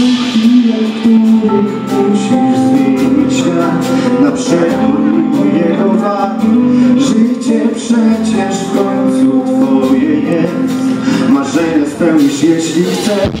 są chwile, których musisz zmienić na przekór jego wad. Życie przecież w końcu twoje jest, marzenia spełnisz jeśli chcesz.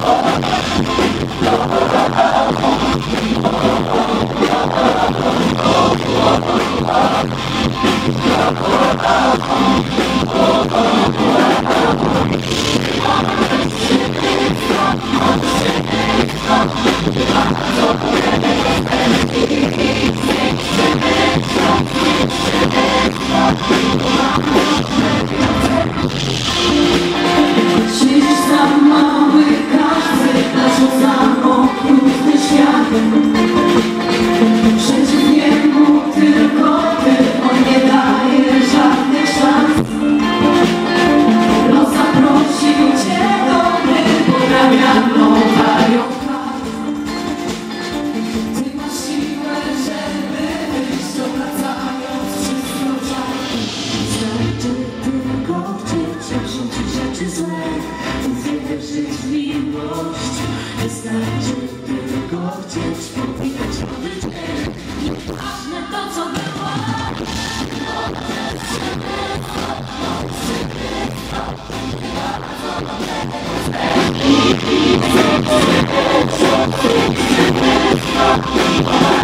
Oh, Wierzyć w miłość Wystarczy tylko chcieć Powitać obycie Nieważne to co Thank you.